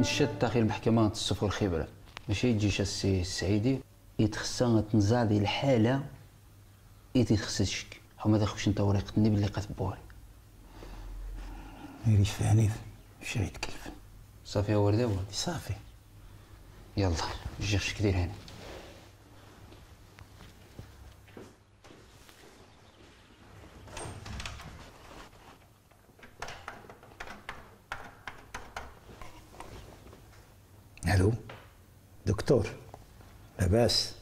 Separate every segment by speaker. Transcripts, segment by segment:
Speaker 1: نشات تاخي المحكمة تصفو الخبرة ماشي؟ تجيش السي السعيدي يتخصى تنزع ديال الحالة إيتي تخص تشكي حما تاخوش انت وريقتني باللي قتبوها
Speaker 2: ميري فاني شي غيتكلف
Speaker 1: صافي يا وردة
Speaker 2: صافي.
Speaker 1: يلا جي خشك دير
Speaker 2: ألو دكتور لاباس.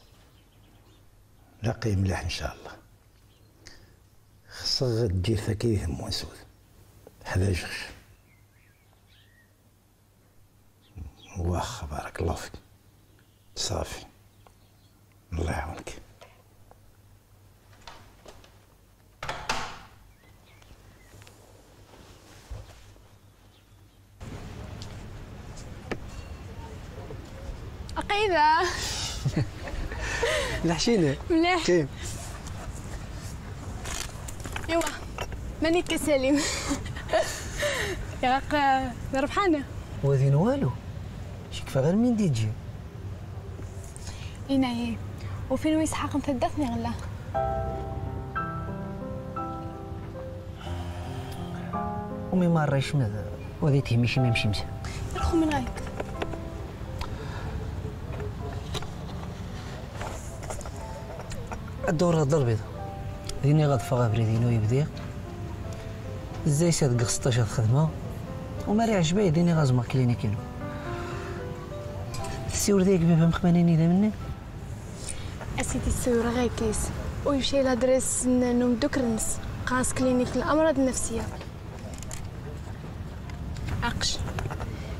Speaker 2: لاقي مليح إن شاء الله. خصك غدير فكيه موسود حدا جخش واخا بارك الله فيك. صافي. الله يعاونك.
Speaker 3: الحشينة
Speaker 4: مليح.
Speaker 3: كيف؟
Speaker 4: ايوا ماني كسليم يا غاق ربحانة.
Speaker 3: وذين والو شكفى غير من دي تجي
Speaker 4: اينا هي وفين ويسحاق مثدثني غلا؟
Speaker 3: ومي ما رايش ماذا وذي تهمي شي ما مشي
Speaker 4: رخو من غايك.
Speaker 3: الدورة ضربيضة ديني غاد فغا بريدينو يبدي. إزاي ساد 16 خدمة وماري عجباي ديني غازما كلينيكينو السيور ديك بابا مخمانيني دا مني؟
Speaker 4: أسيدي السيورة غاي كيس. ويمشي لادريس نوم دوكرنس قاس كلينيك الأمراض النفسية. عقش.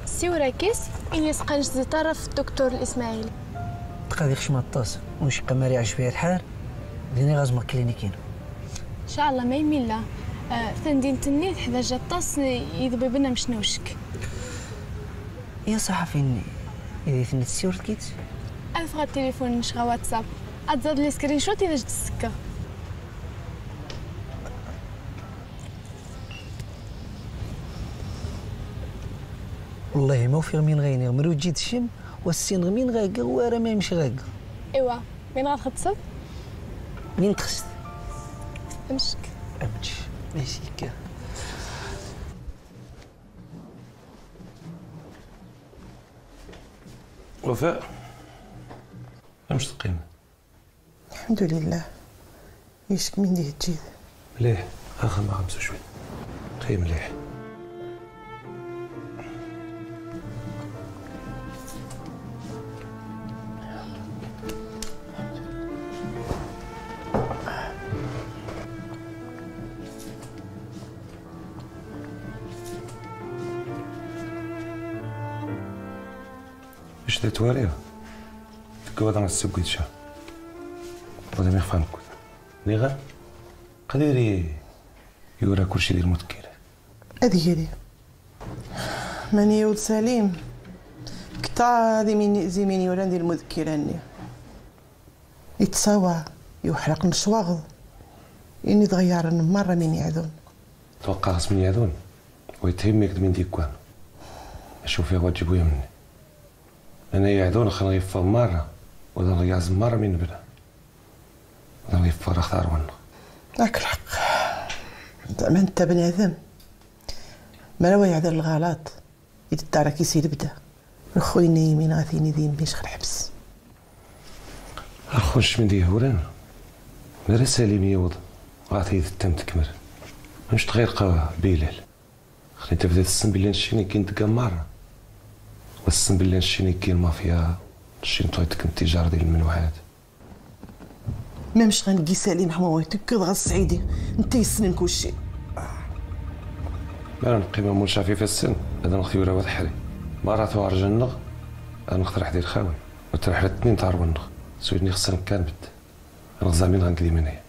Speaker 4: السيورة كيس إني سقنج زي طرف الدكتور الإسماعيلي
Speaker 3: تقاضي خشمة الطاس ونشقى ماري عجباي الحال ديني غازما كلينيكينو
Speaker 4: إن شاء الله ما يميل لا. آه ثندين تنيت حدا جا الطاس يذبي بنا مش نوشك.
Speaker 3: يا صحفي اني إذا ثنت السيور كيت
Speaker 4: أفغى التليفون نشغى واتساب. أتزاد لي سكرين شوت إذا جت السكة
Speaker 3: والله ما وفي غمين غيني. مرو جيت الشم والسين غمين غاقا وارا ما يمشي غاقا
Speaker 4: إيوا وين غتختصر
Speaker 3: مين تخست؟
Speaker 4: أمشك.
Speaker 3: أمشي. ماشي كا
Speaker 5: وفاء مش تقيم
Speaker 6: الحمد لله. يشك من ديه تجيد
Speaker 5: مليح. آخر مع خمسة شوي خي مليح. إيش تتواريها تكوى دانا السوق يتشا ولا ما يخفى نكون نيغا قديري يورا كلشي ديال
Speaker 6: هذه هي ماني ولد سليم. كتا هذه من زيميني ولا ندير المذكرة ني يتصاوى يحرق نشواغض إني تغير مرة من يعذون
Speaker 5: توقع خصمني يعذون ويتهمك من ديكوان أشوف يا واجب مني. أنا يعذون خلنا يفا مرة ولا نغياز مرة من بنا. ولا يفا اختار وأنا
Speaker 6: راك الحق. زعما أنت بني آدم؟ ما لو يعذر الغلط إذا دارك يسير بدا. خويا يمين غاثيني ذي مبيش الحبس
Speaker 5: أخوش من دي هوران مرا سليم يوض. غاتي تم تكمل. مش تغير قوا بيلال خلي تبدأ تسن بلي نشيني كين تلقى والسن بلي نشيني كين مافيا نشين طويتك التجارة ديال المنوعات
Speaker 6: ما مش غنقي سالين حمويتك كذا غالسعيدي انت يسنن كلشي.
Speaker 5: ما نقيمة مول شافي في السن هذا نخذي ولا وضحري مرة ثوار جنغ أنا نقترح دير خاوي. وترحل الاثنين تاع ونغ سويدني خصنا كان بد. أنا غزامين غنقدي من هي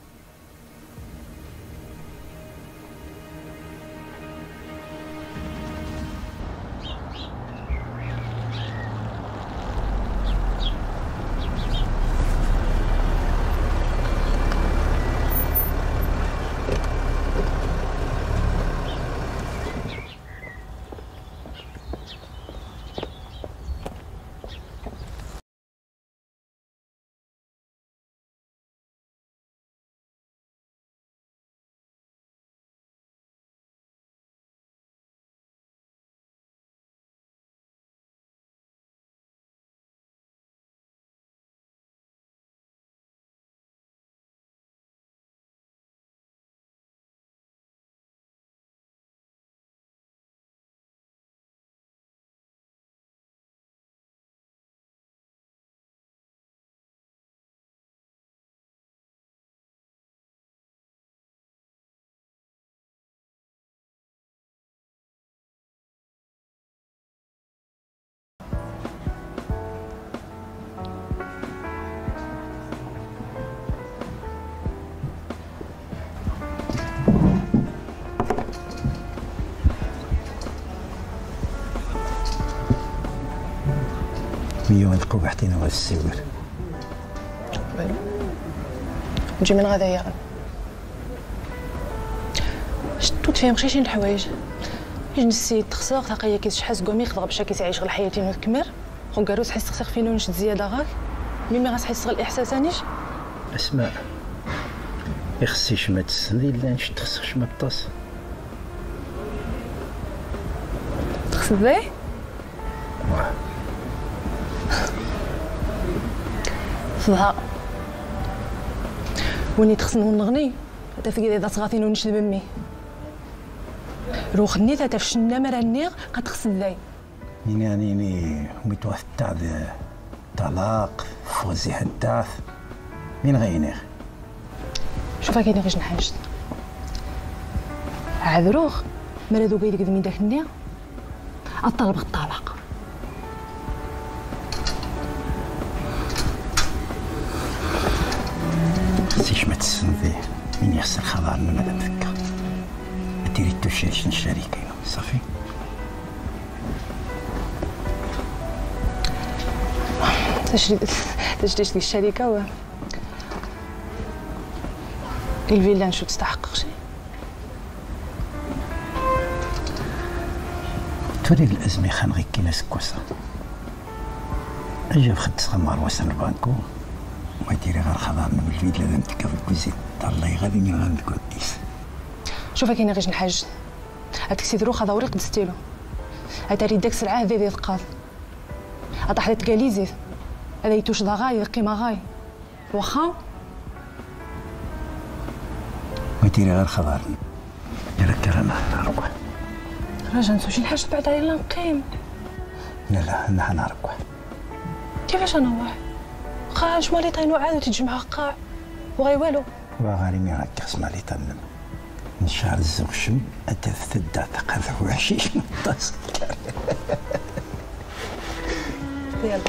Speaker 2: مية القبح تينا غا السيور
Speaker 6: نجي من غدا يا شتو تفهم؟ خشين الحوايج. السيد تخسر تاقيا كيس شحاس قومي خضر باش كيتعيش غير حياتي وتكمر خو قالو تحس تخسر فينو نشد زيادة غاك ميمي غتحس غير الاحساس أنيش؟
Speaker 2: أسماء يخصيش ما تسندي لا نش تخصش ما الطاس.
Speaker 6: تخس ذي فضها وني تخسن ونغني هذا في إذا صغاتين ونشد بمي. روخ ني تاتا في شنا مراني قد تخس ذي.
Speaker 2: يعني يعني متوث تاع طلاق فوزي هداث مين غينيغ؟
Speaker 6: شوف كاين غير نحاجت عذروخ مرادو قايد قد من داك النيا الطلب الطلاق.
Speaker 2: من ماذا تفكر ما ديري توشيش الشركة صافي.
Speaker 6: تشري تشري ديك الشركة و الفيلا نشوف تستحق شي.
Speaker 2: تولي الأزمة خان غير كي ناس كوسا. أجا بخد سغمار واسن البانكو. ما ديري غير خضار من الفيلا تلقى في الكوزين. الله غادي من غادي كوديس
Speaker 6: شوف كاين غير نحاج هذاك السيد روخ هذا وريق دستيلو. هذا ريد داك السلعه هذه ذي ثقاف هذا حدا تقالي زيد هذا يتوش دا غاي قيمة غاي. واخا؟
Speaker 2: ما ديري غير خضار دير كرامة نروح
Speaker 6: راجع نسوي شي حاجة بعد علينا نقيم.
Speaker 2: لا لا أنا نروح
Speaker 6: كيفاش أنا واحد خاش مالي طينو عاد تجمع قاع. وغاي والو.
Speaker 2: وغاري مي هكا اسمع لي تنم نشار الزغشم أتى ثدا ثقافة وحشيش متصل
Speaker 6: يلا.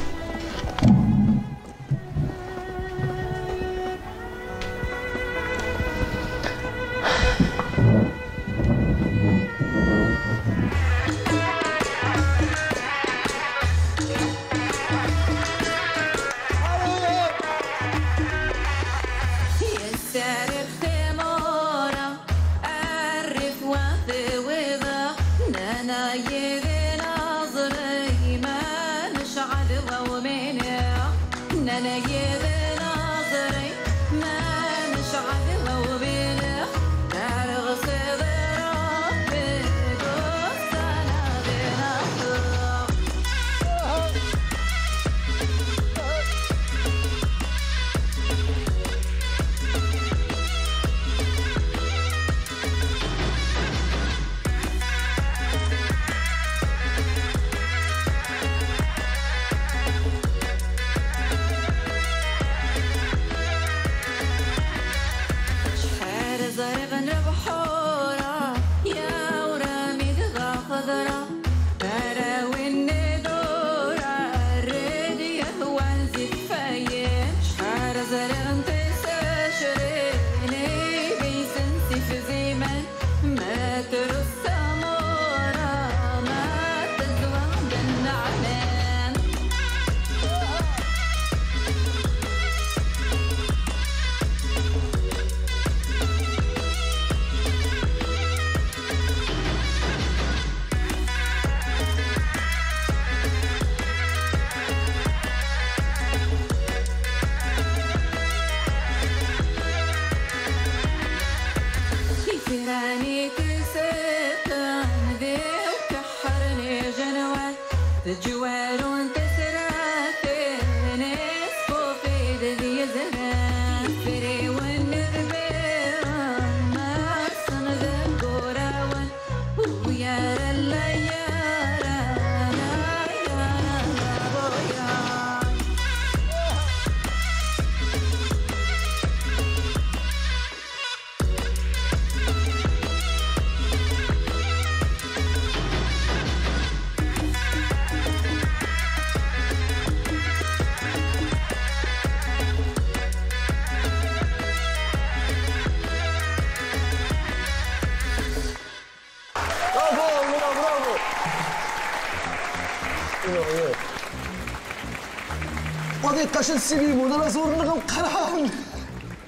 Speaker 7: شاد السيميمون أنا زور غنقرا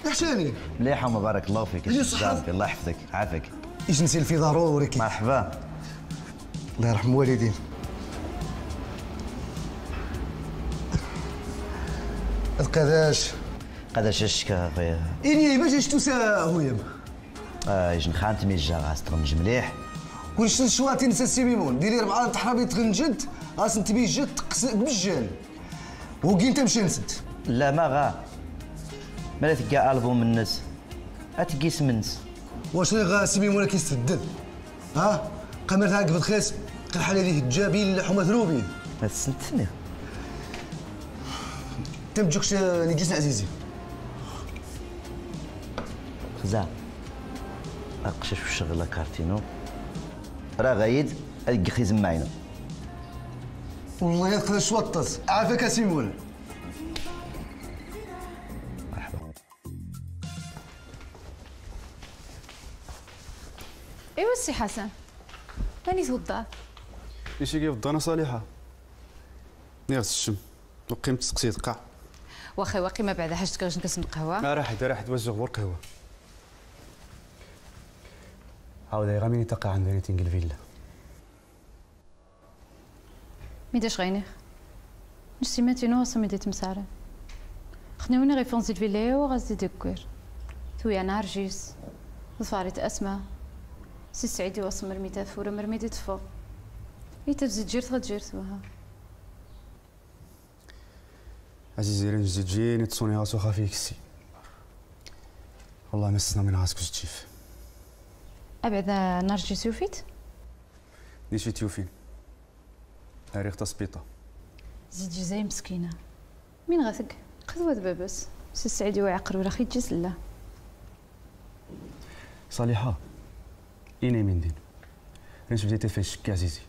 Speaker 7: عشاني؟
Speaker 8: مليحة وما بارك الله فيك. زعزكي، الله يحفظك. عافاك
Speaker 7: إيش نسيل في ضروري
Speaker 8: مرحبا.
Speaker 7: الله يرحم والدين القداش؟
Speaker 8: قد ششك خويا
Speaker 7: إني ما جيش توسا هويم.
Speaker 8: آه يجن خانت ميجا غاستغنج مليح.
Speaker 7: كلش شواتي نسى السيميمون ديري ربعة تحرابي تغنجد غاس انت بيجد تقس بجال. وكي انت مشي نسد
Speaker 8: لا ما غا. مالا تلقى ألبوم الناس. اتقيس منس
Speaker 7: واش غا سيميمون كيستدد ها؟ قمرت هاك بالخصم قال حال هذه الجابين لحومة ثروبي
Speaker 8: ما تسنتني
Speaker 7: انت متجوكش نجيس عزيزي.
Speaker 8: خزا أقشش في الشغلة كارتينو. راه غايد ادق خيزم معنا
Speaker 7: والله يدخل شوطس عافاك يا سيمون.
Speaker 9: ايوا السي حسن؟ راني توضع
Speaker 10: إيش كيف الضنا صالحة. نيغس الشم وقيمة تسقسي تقع
Speaker 9: واخي واقي ما بعد حاجتك غاش نكاس القهوه
Speaker 10: ما راح راح توزع غور قهوة. عاود غاميني تقع عند ريتينغ الفيلا.
Speaker 9: ميداش غينيخ نشتي ماتينو وصمي ديت مسارة. خناوني غي فونزي الفيلايا وغازي ديكوير تويا نارجيس ظفارت أسماء سي سعيدي وصم مرميتا فورة مرميدي تفو إيتا تزيد جيرت غتجيرت وها
Speaker 10: عزيزي رين جديد جيني تصوني غاسو خافيك السي والله مسنا من راسك تجيف
Speaker 9: أبعد نارجيس يوفيت
Speaker 10: نيشي تيوفين. تاريخ تسبيطه.
Speaker 9: زيد جزاي مسكينة. مين غاثق قدوة بابس سي سعيدي ويعقر ولا خي تجيس لا
Speaker 10: صالحة إيني من دين. رينش بديت في الشك عزيزي.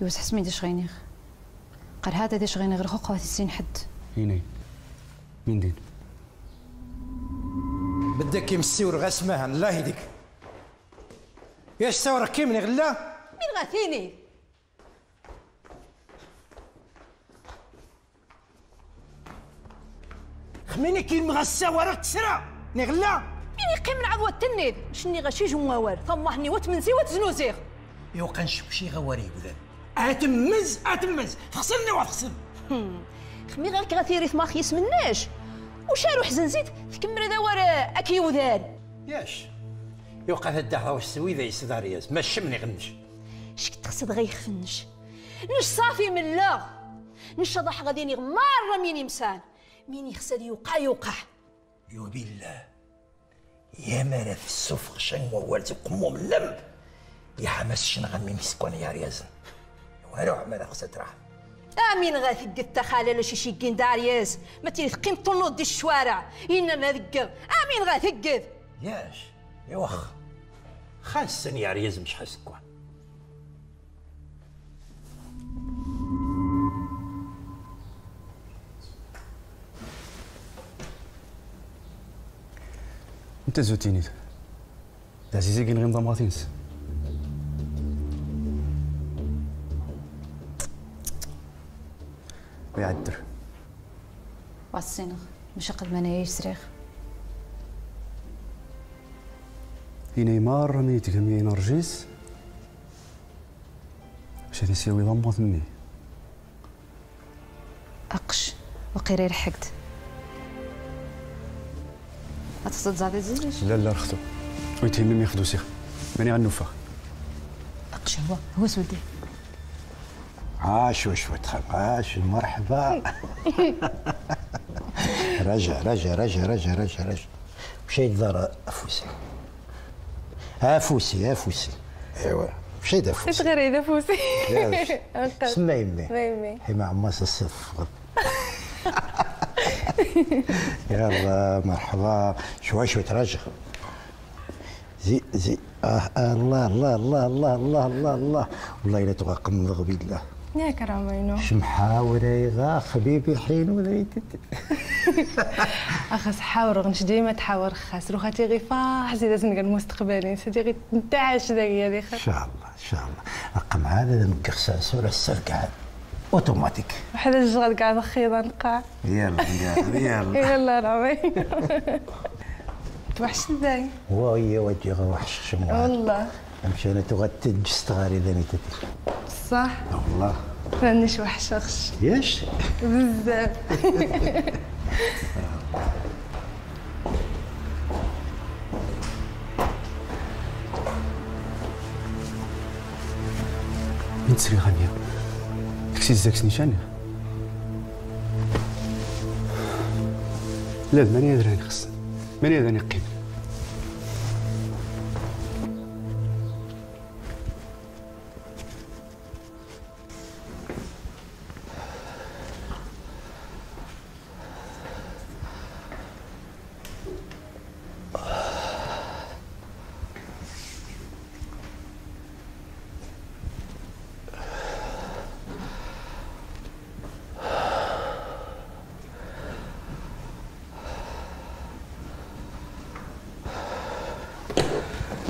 Speaker 9: يوس حسمي داش غينيخ قال هذا داش غينيغ غير خواتي السين حد.
Speaker 10: إيني من دين.
Speaker 11: بدك يمسيور غسمها الله يهديك ياش ساورك كيمني غلا
Speaker 12: مين غاثيني
Speaker 11: خميني كي مغسى وراك تسرى نغلا
Speaker 12: مين يقيم من عضوة التنيد شني غشي جموار طمحني وتمنسي وتزنوزيغ.
Speaker 11: يوقع نشبشي غواري بذا أتمز أتمز. تخسرني وتخسر
Speaker 12: خمي غير كغاثيري ثما خيس مناش. وشارو حزن زيد تكمل هذا ورا اكي وذان
Speaker 11: ياش. يوقع هاد الدهرة واش تسوي ذا يسدارياز ما شمني غنش
Speaker 12: شك تقصد غيخفنش نش صافي من لا. نش ضح غادي غمار مين يمسان مين يخسد يوقع يوقع.
Speaker 11: يو بالله يا مرا في السفق شن ووالتي قموم اللم. يا حماس شن غمي مسكون يا ريازن. وارو عمال خسد راح.
Speaker 12: امين غاثق التخالة لشي شي كين دارياس ما تيري تقيم طنود دي الشوارع. إنا نذكر امين غاثق
Speaker 11: ياش. يا وخ خاصني يا رياز مش حاسكوا
Speaker 10: انت زوتيني عزيزي كاين غير نظام غاتينس ويعدر
Speaker 9: واسينغ مش قد ما نعيش سريخ
Speaker 10: هنا مار ميت كمية نرجس. باش هادي سيوي ضمة ثني
Speaker 9: أقش وقيري أتصد زادي زيزيش
Speaker 10: لا لا رختو ويتهمني ما ياخدو سيخ ماني غنوفا
Speaker 9: أقش هو هو سودي
Speaker 2: عاش وش وتخم عاش مرحبا رجع رجع رجع رجع رجع رجع مشيت دار افوسي افوسي افوسي ايوا مشيت افوسي
Speaker 13: غير إذا فوسي
Speaker 2: سما يمي
Speaker 13: يمي
Speaker 2: هي مع عماس الصف يلا مرحبا. شوي شوي ترجع زي زي آه آه الله الله الله الله الله الله الله. والله إلا تغاقم من غبي الله.
Speaker 13: يا كرامينو
Speaker 2: شمحاور يغا حبيبي حين وليت؟
Speaker 13: اخس حاور غنش ديما تحاور خاس روح خاتي غي فاح زيد زنقا سيدي غي نتعاش داك يا
Speaker 2: إن شاء الله إن شاء الله. رقم هذا نقص سورة السرقة. اوتوماتيك
Speaker 6: واحد الجغل كاع الخيضه نقع.
Speaker 2: يلا يلا
Speaker 6: يلا. رامي توحشت داي.
Speaker 2: وهي وجهي غوحش شموع
Speaker 6: والله.
Speaker 2: أمشي أنا تغتج غاري ذاني تدي
Speaker 6: صح.
Speaker 2: والله.
Speaker 6: رانيش وحشخش
Speaker 2: ياش؟
Speaker 6: بزاف.
Speaker 10: من تسري غانية داكشي زاك نيشان لا ماني راني خصني. ماني هذا راني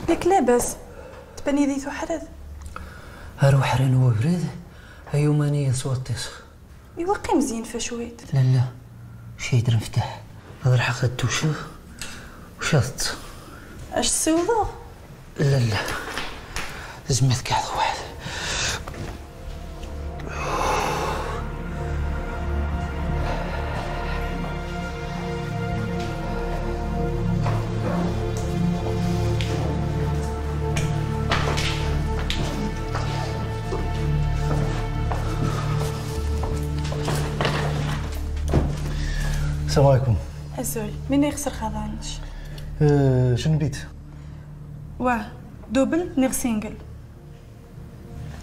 Speaker 14: ياك لاباس. تباني ذي تحرد
Speaker 3: أروح ران هو براد أيو ماني صوتيس
Speaker 14: يوقي مزيان فشويت
Speaker 3: لا لا. شي يدير مفتاح. هذا الحق الدوشة وشاط
Speaker 14: أش تسوضو؟
Speaker 3: لا لا. زمت كاع واحد.
Speaker 7: السلام عليكم.
Speaker 14: أزول من يخسر خضانش؟
Speaker 7: أه شنو بيت
Speaker 14: واه دوبل نيغ سينجل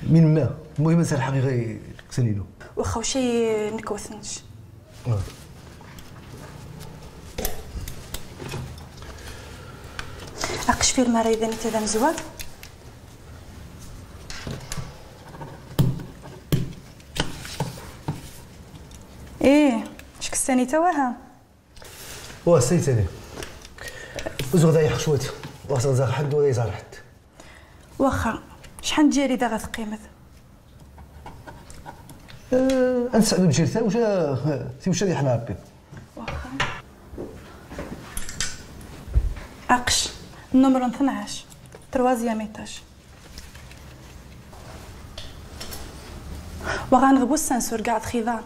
Speaker 7: من ما؟ المهم نسال الحقيقة كسنينو.
Speaker 14: واخا وشي نكوثنش. أقش في المرة إذا انت ذا مزواد؟ إيه. شك الساني تواها
Speaker 7: واه ثاني وزغ دايح شويت واصل زاغ حد ولا يزال حد.
Speaker 14: واخا شحال تجاري ذا غتقيمت
Speaker 7: أه أنت سعدو بجيرتا وش تي وش اللي حنا ربي
Speaker 14: أقش النمرو 12 تروازيام ايطاج وغنغبو السنسور قاعد خيضان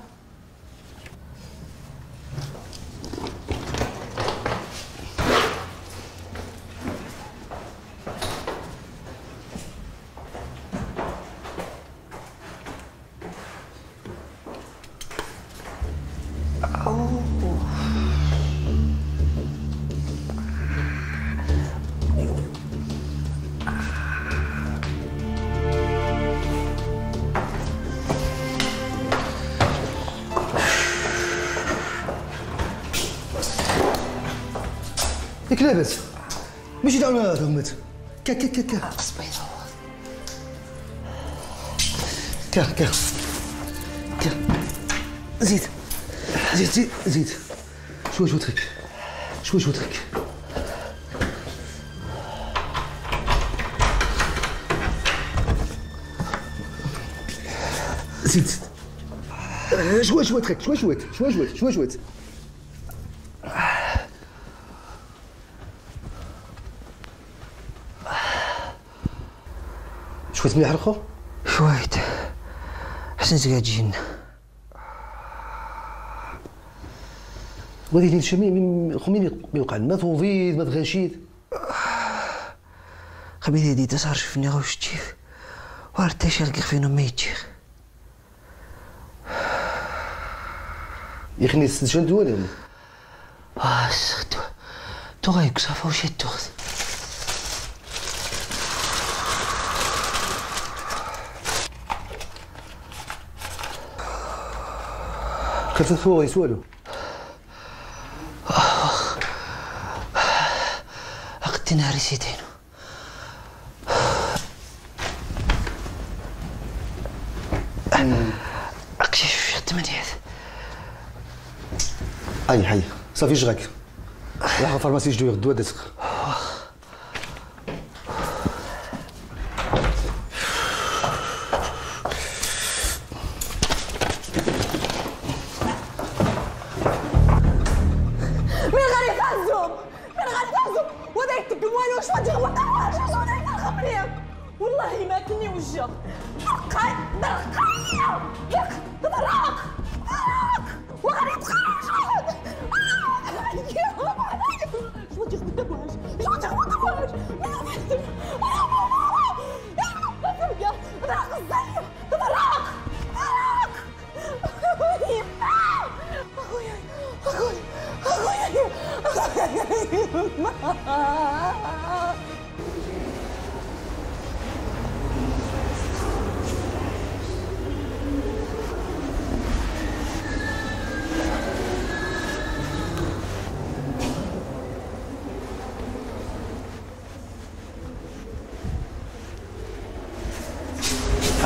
Speaker 7: ياك لاباس ماشي دعونا تهمت كا كا كا كا كا كا كا زيد. زيد زيد زيد. شوي شوي ترك. شوي شوي ترك. زيد شوي شوي ترك. شوي شوي شوي شوي شوي شوي. شويت مليح الخو
Speaker 3: شويت حسنت قاعد تجينا.
Speaker 7: وهذه اللي الشمي من خمين يوقع ما توفيد ما تغشيد
Speaker 3: خبيث يدي تسهر شفني غوش تشيخ. وارتا شالك فينا ما يتشيخ.
Speaker 7: يخني السجن دوالي
Speaker 3: آه سختو تو غايك صافا وش تاخذ
Speaker 7: كرت فوق يسوالو
Speaker 3: اقتي نهاري سيتين اكشف شو الثمانيات
Speaker 7: هاي هاي صافي جغاك. راح الفارماسي يجدو يغدو
Speaker 15: 不行不可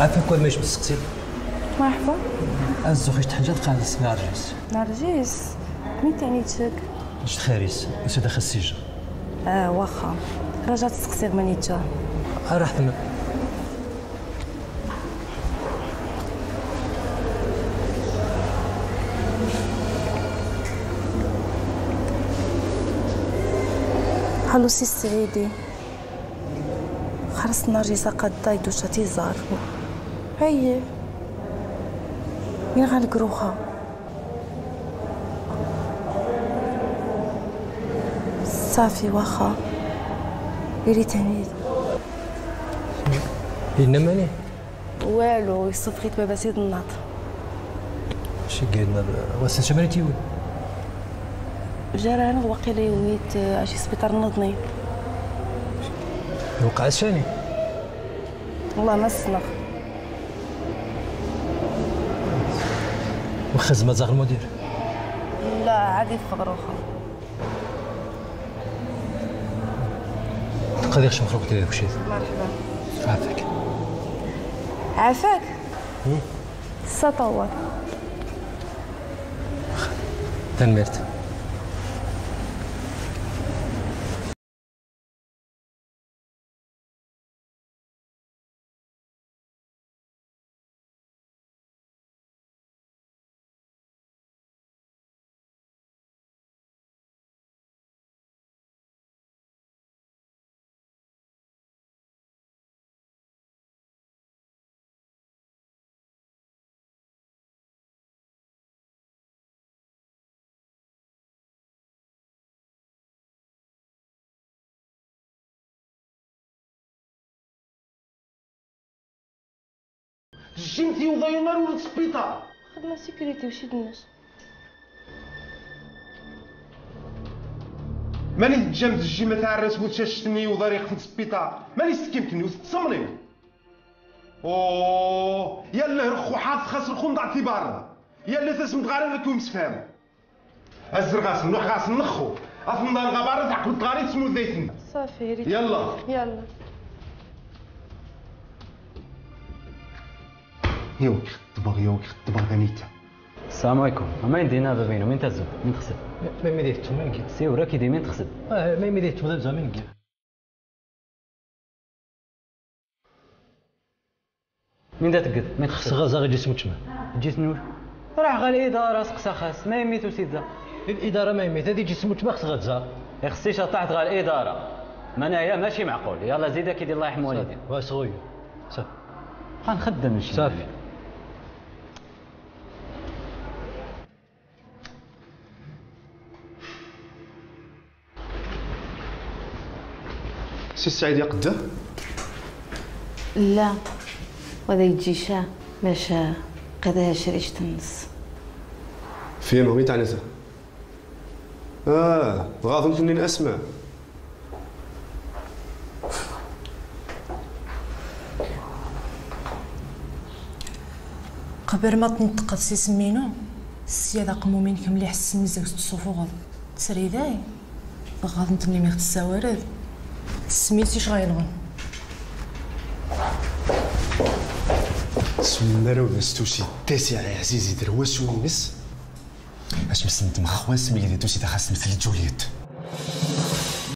Speaker 16: عافاك ولا ماش تسقسي
Speaker 17: مرحبا
Speaker 16: الزو خيش تحنجات قاعد نرجس
Speaker 17: نرجس مين تاني تشك
Speaker 16: مش تخاريس بس داخل السجن
Speaker 17: آه واخا. رجعت تسقسي غمانيتشا
Speaker 16: راح تما
Speaker 17: هلو سي السعيدي خرس نرجسة قد دايدو شاتي زارو. هي مين غالقروها صافي واخا. يري تميد
Speaker 16: إنما ماني؟
Speaker 17: والو يصفغيت بابا سيد الناط.
Speaker 16: شي قالنا واسن شمالتي وين
Speaker 17: جرى أنا واقيلا يويت اشي سبيطار نضني
Speaker 16: وقع الشاني
Speaker 17: والله ما السنغ
Speaker 16: وخزمة زاغ المدير؟
Speaker 17: لا عادي فغروخة
Speaker 16: تقدر يخشم مخلوق ديالك وشي
Speaker 17: مرحبا.
Speaker 16: عافاك.
Speaker 17: عافاك؟ سطوة
Speaker 16: تنمرت
Speaker 18: جيمتي وضينا ولد السبيطار
Speaker 17: خدمة سيكوريتي وشي الناس
Speaker 18: ماني تجمد الجيمة تاع الراس وتشاشتني وضريق في السبيطار ماني سكمتني وتصمني اوه يلا رخو حاط خاص الخوم ضاع اعتبار يلا تسمت غاري لك ومسفهم ازر غاسل نروح غاسل نخو أصلا الغبار تاع كل غاري تسمو زيتنا
Speaker 17: صافي يري
Speaker 18: يلا. يوك خطبغ يوك خطبغ غنيتا
Speaker 19: السلام عليكم. ما يدينا بابينو من تزو من تخسب؟
Speaker 16: ما ميديت ما نقي
Speaker 19: سي وراك يدي من تخسب.
Speaker 16: ما ميديت ما زعما
Speaker 19: من دا تقد من تخسب.
Speaker 16: غزا غير جسمك تما.
Speaker 19: جيت نور. راح غا الإدارة سقسا خاص. ما يميتو سيدزا
Speaker 16: الإدارة ما يميت هذه جسمك ما خص غتزا
Speaker 19: يخصيش طاحت غا الإدارة. منايا ماشي معقول. يلا زيدك يدي الله يرحم والديك
Speaker 16: واسغوي صافي.
Speaker 19: غنخدم شي
Speaker 16: صافي.
Speaker 10: سي السعيد يقده
Speaker 20: لا وهذا يجي شا باش قداها شريشة النص
Speaker 10: فين هو تعنيته آه غاضمت إني اسمع
Speaker 13: قبل ما تنطق سي سمينو السيادة قمومين كملي حس مزاك تصوفو تسري ذاي غاضنت إني ميخت السوارد سميتي شغايلغن
Speaker 10: سمرو نستوسي تاسع يا عزيزي درواس ونس اش مسنت مخواس ميدي توسي تخاص مثل جوليت